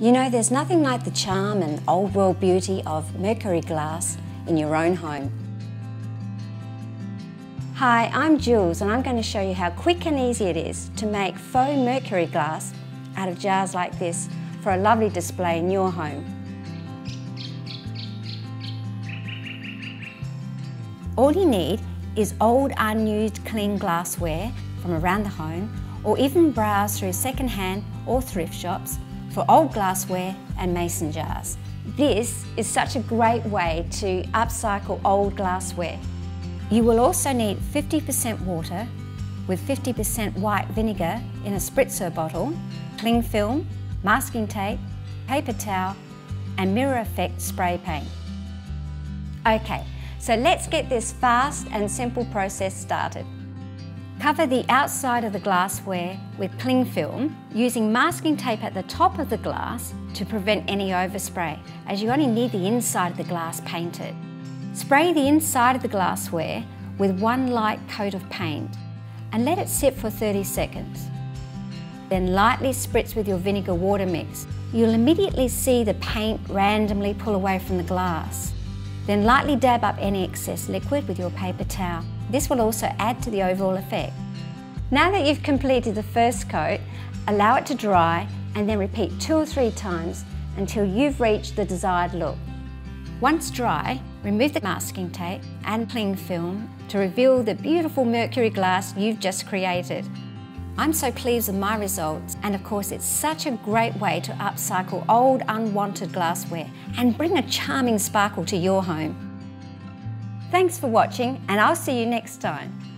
You know, there's nothing like the charm and old world beauty of mercury glass in your own home. Hi, I'm Jules and I'm going to show you how quick and easy it is to make faux mercury glass out of jars like this for a lovely display in your home. All you need is old unused clean glassware from around the home or even browse through second-hand or thrift shops for old glassware and mason jars. This is such a great way to upcycle old glassware. You will also need 50% water with 50% white vinegar in a spritzer bottle, cling film, masking tape, paper towel and mirror effect spray paint. Okay, so let's get this fast and simple process started. Cover the outside of the glassware with cling film using masking tape at the top of the glass to prevent any overspray as you only need the inside of the glass painted. Spray the inside of the glassware with one light coat of paint and let it sit for 30 seconds. Then lightly spritz with your vinegar water mix. You'll immediately see the paint randomly pull away from the glass. Then lightly dab up any excess liquid with your paper towel. This will also add to the overall effect. Now that you've completed the first coat, allow it to dry and then repeat two or three times until you've reached the desired look. Once dry, remove the masking tape and cling film to reveal the beautiful mercury glass you've just created. I'm so pleased with my results and of course it's such a great way to upcycle old unwanted glassware and bring a charming sparkle to your home. Thanks for watching and I'll see you next time.